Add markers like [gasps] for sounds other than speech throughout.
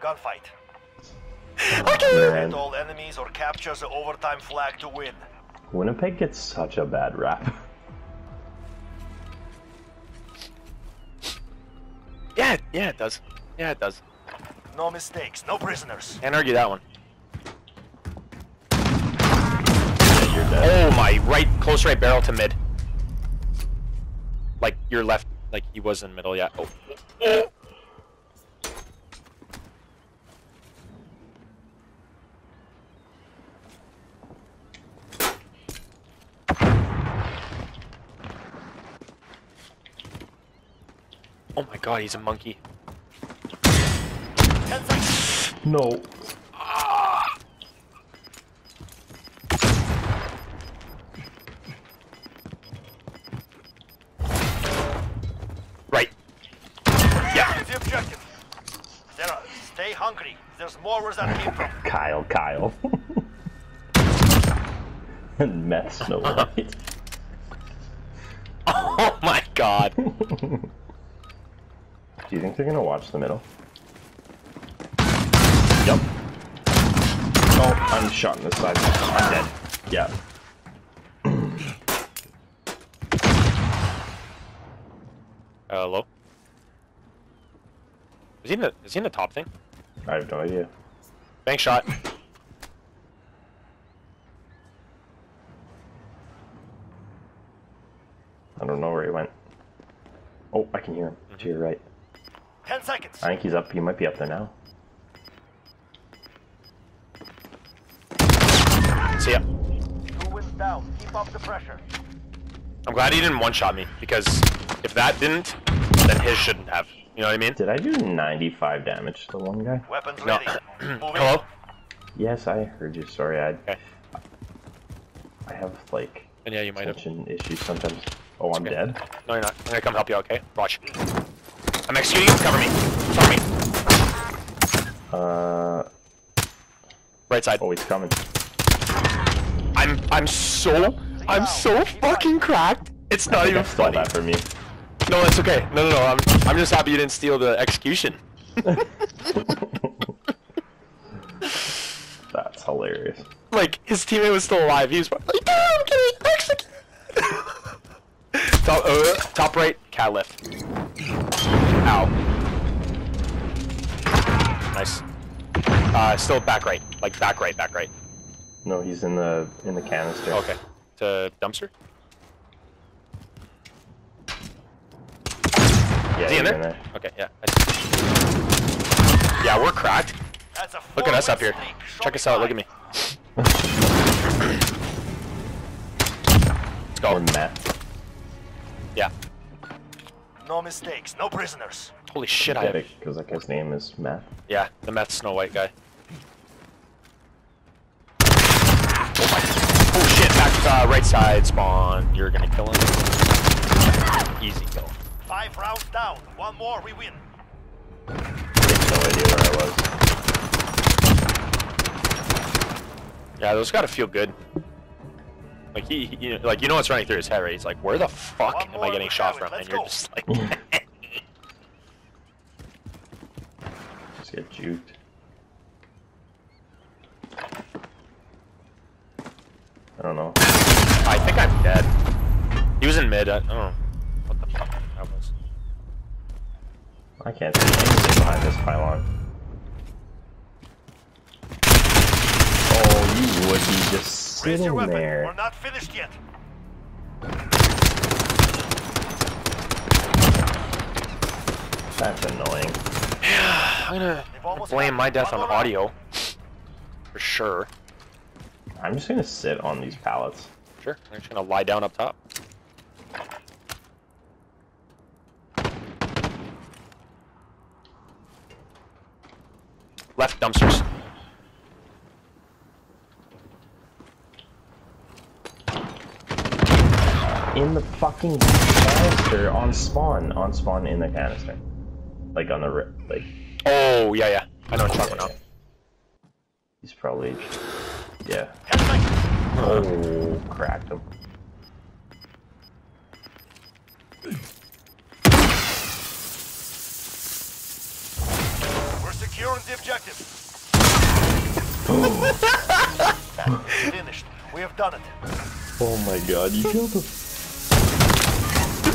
Gunfight. Man, Hit all enemies or capture the overtime flag to win. Winnipeg gets such a bad rap. Yeah, yeah, it does. Yeah, it does. No mistakes, no prisoners. Can't argue that one. Yeah, you're dead. Oh my, right, close right barrel to mid. Like your left, like he was in middle, yeah. Oh. Oh my god, he's a monkey. Ten seconds. No. Right. Yeah. The objective. Sarah, stay hungry. There's more where that came from. [laughs] Kyle, Kyle. [laughs] and Meth Snow White. Oh my god. [laughs] Do you think they're gonna watch the middle? Yup. Oh, I'm shot in the side. I'm dead. Yeah. [clears throat] Hello? Is he in the, is he in the top thing? I have no idea. Bank shot. I don't know where he went. Oh, I can hear him. To your right. Ten seconds. I think he's up. He might be up there now. See ya. Two wins down. Keep up the pressure. I'm glad he didn't one-shot me, because if that didn't, then his shouldn't have. You know what I mean? Did I do 95 damage to the one guy? Weapons No. ready. [clears throat] Hello? Yes, I heard you. Sorry, I Okay. I have like And yeah, you might have. attention issues sometimes. Oh, I'm okay. dead. No, you're not. I'm gonna come help you, okay? Watch. I'm executing you. Cover me. Cover me. Uh, Right side. oh, he's coming. I'm I'm so I'm so fucking cracked. It's not even funny. that from you. No, it's okay. No, no, no. I'm I'm just happy you didn't steal the execution. [laughs] [laughs] That's hilarious. Like his teammate was still alive. He was like, "Damn, I'm getting executed." [laughs] top, uh, top right, cat lift. Ow. Nice. Uh, still back right, like back right, back right. No, he's in the in the canister. Okay. To dumpster. Yeah, Is he in he's there? Okay, yeah. I. Yeah, we're cracked. That's a Look at us up here. four-win streak. Show Check us out. Look at five. me. Let's Or go. Matt. Yeah. No mistakes, no prisoners. Holy shit, I Get have. it? Because like his name is Matt. Yeah, the meth Snow White guy. Oh my. Oh shit, back uh, right side spawn. You're gonna kill him. Easy kill. Five rounds down. One more, we win. I have no idea where I was. Yeah, those gotta feel good. Like he, he you know, like you know what's running through his head, right? He's like, where the fuck am I getting shot we have from? it. And you're Let's just like, [laughs] Just get juked. I don't know. I think I'm dead. He was in mid. I, I don't know what the fuck that was. I can't see anything behind this pylon. Oh, you would be just Raise your sitting weapon. We're not finished yet. That's annoying. Yeah, I'm gonna They've blame my death on audio. For sure. I'm just gonna sit on these pallets. Sure. I'm just gonna lie down up top. Left dumpsters. In the fucking canister on spawn. On spawn in the canister. Like on the ri- like. Oh yeah, yeah. I know what you're talking about. He's probably. Yeah. Oh, cracked him. We're Securing the objective. [gasps] Finished. We have done it. Oh my god, you killed him.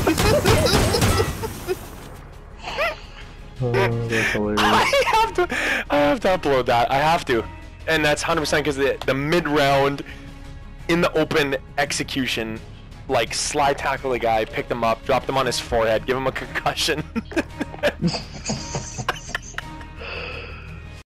[laughs] oh, that's hilarious. I have to, I have to upload that. I have to, and that's 100% because the the mid round, in the open execution, like slide tackle the guy, pick him up, drop him on his forehead, give him a concussion. [laughs] [laughs]